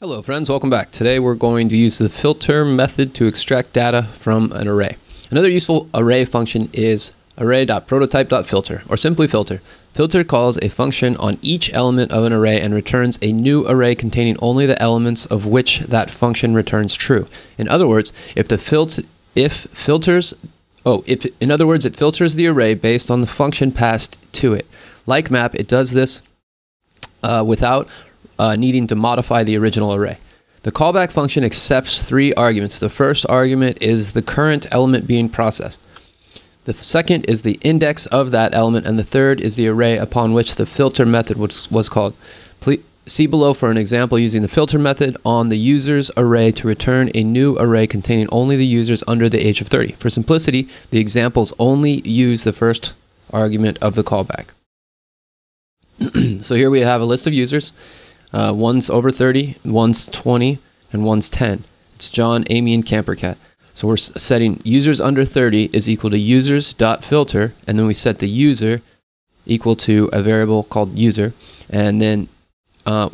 Hello friends, welcome back. Today we're going to use the filter method to extract data from an array. Another useful array function is array.prototype.filter, or simply filter. Filter calls a function on each element of an array and returns a new array containing only the elements of which that function returns true. In other words, if the filter if filters oh, if in other words it filters the array based on the function passed to it. Like map, it does this uh, without uh, needing to modify the original array. The callback function accepts three arguments. The first argument is the current element being processed. The second is the index of that element, and the third is the array upon which the filter method was, was called. Please see below for an example using the filter method on the user's array to return a new array containing only the users under the age of 30. For simplicity, the examples only use the first argument of the callback. so here we have a list of users. Uh, one's over 30, one's 20, and one's 10. It's John, Amy, and Campercat. So we're setting users under 30 is equal to users dot filter, and then we set the user equal to a variable called user, and then uh,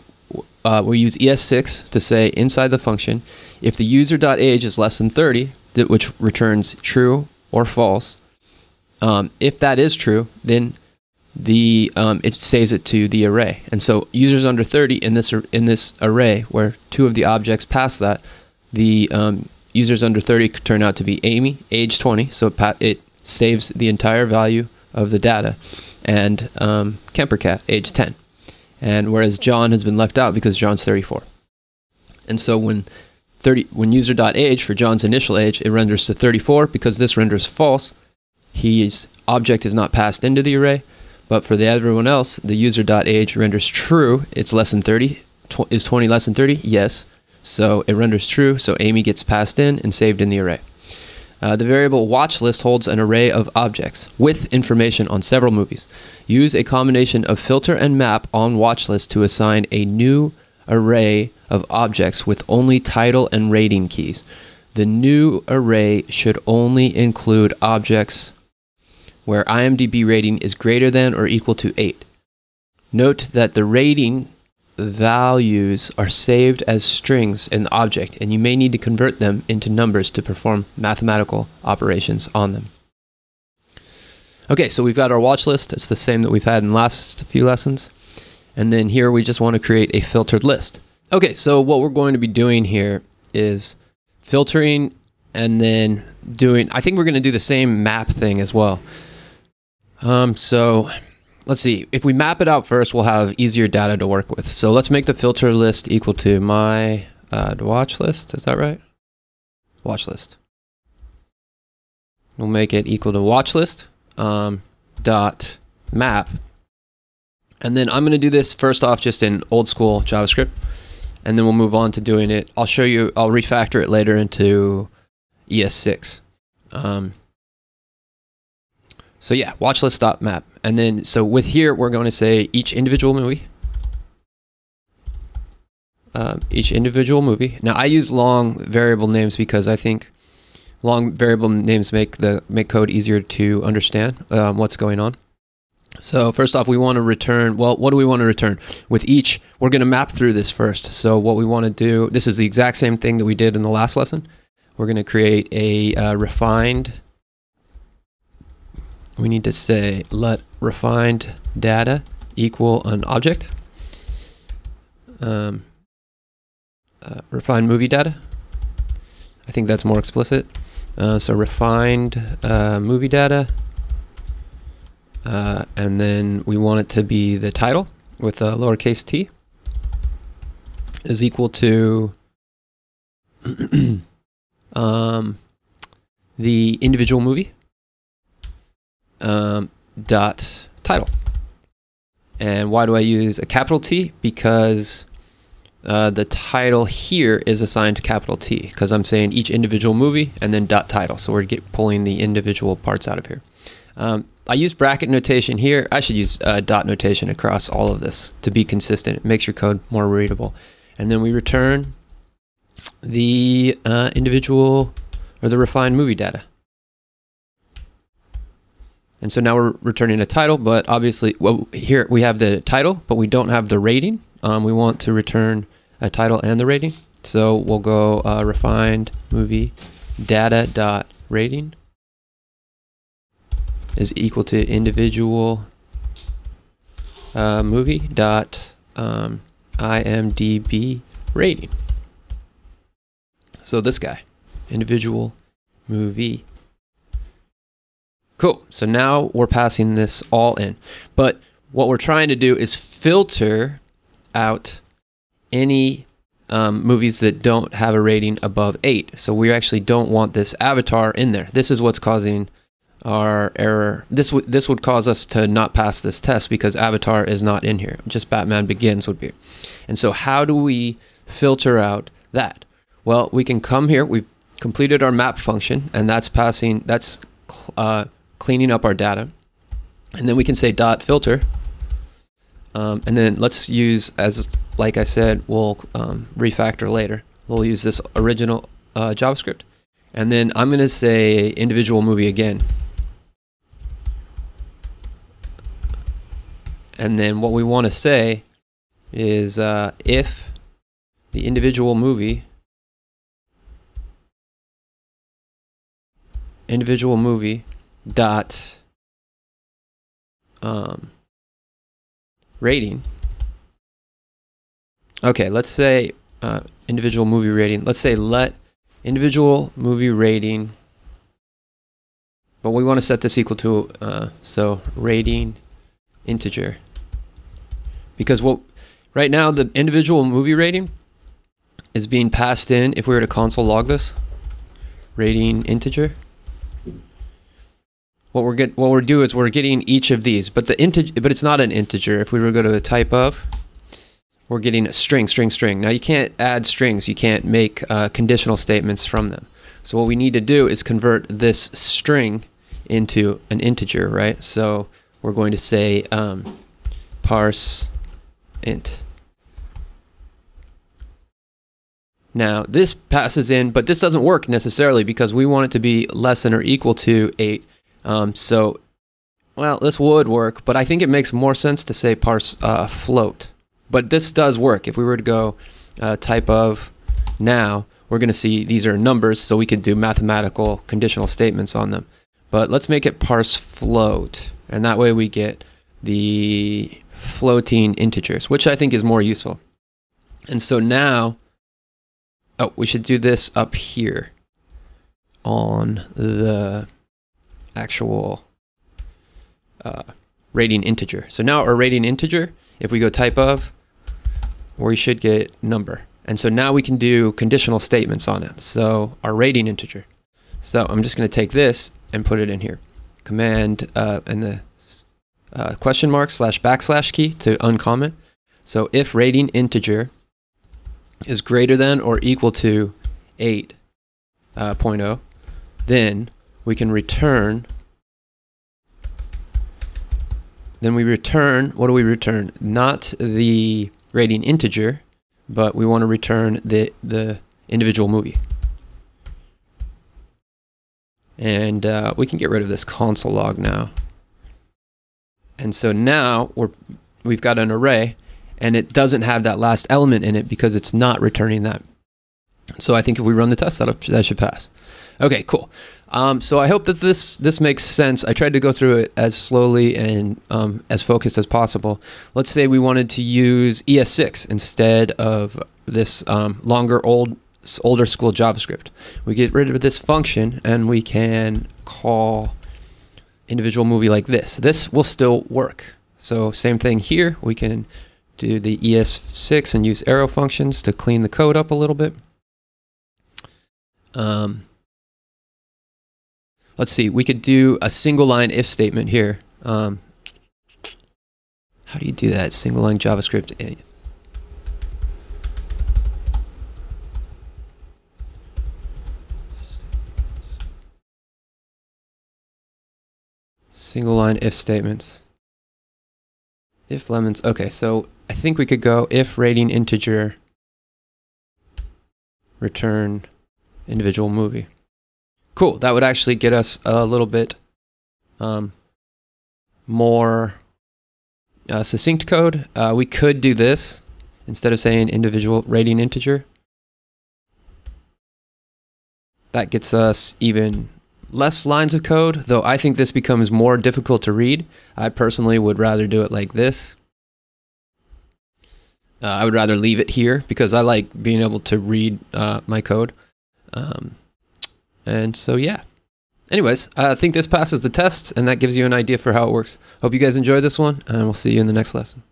uh, we use ES6 to say inside the function if the user dot age is less than 30, which returns true or false. Um, if that is true, then the um, it saves it to the array. And so users under 30 in this in this array where two of the objects pass that, the um, users under 30 could turn out to be Amy, age 20, so it, it saves the entire value of the data, and um, Campercat, age 10. And whereas John has been left out because John's 34. And so when 30 when user.age for John's initial age, it renders to 34 because this renders false. His object is not passed into the array but for the everyone else, the user.age renders true. It's less than 30. Tw- is 20 less than 30? Yes. So it renders true. So Amy gets passed in and saved in the array. Uh, the variable watch list holds an array of objects with information on several movies. Use a combination of filter and map on watch list to assign a new array of objects with only title and rating keys. The new array should only include objects where IMDb rating is greater than or equal to 8. Note that the rating values are saved as strings in the object, and you may need to convert them into numbers to perform mathematical operations on them. Okay, so we've got our watch list. It's the same that we've had in the last few lessons. And then here we just want to create a filtered list. Okay, so what we're going to be doing here is filtering and then doing, I think we're going to do the same map thing as well. Um, so let's see. If we map it out first, we'll have easier data to work with. So let's make the filter list equal to my uh, watch list. Is that right? Watch list. We'll make it equal to watch list um, dot map. And then I'm going to do this first off just in old school JavaScript. And then we'll move on to doing it. I'll show you, I'll refactor it later into ES6. Um, so yeah, watch list stop map. And then, so with here, we're going to say each individual movie. Um, each individual movie. Now I use long variable names because I think long variable names make the make code easier to understand um, what's going on. So first off, we want to return, well, what do we want to return? With each, we're going to map through this first. So what we want to do, this is the exact same thing that we did in the last lesson. We're going to create a uh, refined we need to say let refined data equal an object. Um, uh, refined movie data. I think that's more explicit. Uh, so refined uh, movie data. Uh, and then we want it to be the title with a lowercase t is equal to um, the individual movie um, dot title. And why do I use a capital T? Because uh, the title here is assigned to capital T because I'm saying each individual movie and then dot title. So we're get, pulling the individual parts out of here. Um, I use bracket notation here. I should use uh, dot notation across all of this to be consistent. It makes your code more readable. And then we return the uh, individual or the refined movie data. And so now we're returning a title, but obviously, well, here we have the title, but we don't have the rating. Um, we want to return a title and the rating. So we'll go uh, refined movie data dot rating is equal to individual uh, movie dot um, IMDb rating. So this guy, individual movie. Cool. So now we're passing this all in. But what we're trying to do is filter out any um, movies that don't have a rating above eight. So we actually don't want this avatar in there. This is what's causing our error. This would this would cause us to not pass this test because Avatar is not in here. Just Batman Begins would be. And so how do we filter out that? Well, we can come here. We've completed our map function, and that's passing. That's uh, cleaning up our data, and then we can say dot filter. Um, and then let's use as like I said, we'll um, refactor later. We'll use this original uh, JavaScript, and then I'm going to say individual movie again. And then what we want to say is uh, if the individual movie individual movie dot um, rating. Okay, let's say uh, individual movie rating. Let's say let individual movie rating, but we want to set this equal to uh, so rating integer because what right now the individual movie rating is being passed in if we were to console log this rating integer what we're get what we're doing is we're getting each of these but the integer but it's not an integer if we were to go to the type of we're getting a string string string now you can't add strings you can't make uh, conditional statements from them so what we need to do is convert this string into an integer right so we're going to say um, parse int. Now this passes in, but this doesn't work necessarily because we want it to be less than or equal to 8. Um, so, well, this would work, but I think it makes more sense to say parse uh, float. But this does work. If we were to go uh, type of now, we're going to see these are numbers, so we could do mathematical conditional statements on them. But let's make it parse float. And that way we get the floating integers, which I think is more useful. And so now, oh, we should do this up here on the actual uh, rating integer. So now our rating integer, if we go type of, we should get number. And so now we can do conditional statements on it. So our rating integer. So I'm just going to take this and put it in here command uh, and the uh, question mark slash backslash key to uncomment. So if rating integer is greater than or equal to 8.0, uh, then we can return then we return, what do we return? Not the rating integer, but we want to return the, the individual movie. And uh, we can get rid of this console log now. And so now we're, we've got an array and it doesn't have that last element in it because it's not returning that. So I think if we run the test, that, that should pass. Okay, cool. Um, so I hope that this this makes sense. I tried to go through it as slowly and um, as focused as possible. Let's say we wanted to use ES6 instead of this um, longer old older school JavaScript. We get rid of this function and we can call individual movie like this. This will still work. So same thing here. We can do the ES6 and use arrow functions to clean the code up a little bit. Um, let's see, we could do a single line if statement here. Um, how do you do that? Single line JavaScript Single line if statements. If lemons, okay, so I think we could go if rating integer return individual movie. Cool, that would actually get us a little bit um, more uh, succinct code. Uh, we could do this instead of saying individual rating integer. That gets us even less lines of code, though I think this becomes more difficult to read. I personally would rather do it like this. Uh, I would rather leave it here because I like being able to read uh, my code. Um, and so, yeah. Anyways, I think this passes the test, and that gives you an idea for how it works. Hope you guys enjoy this one, and we'll see you in the next lesson.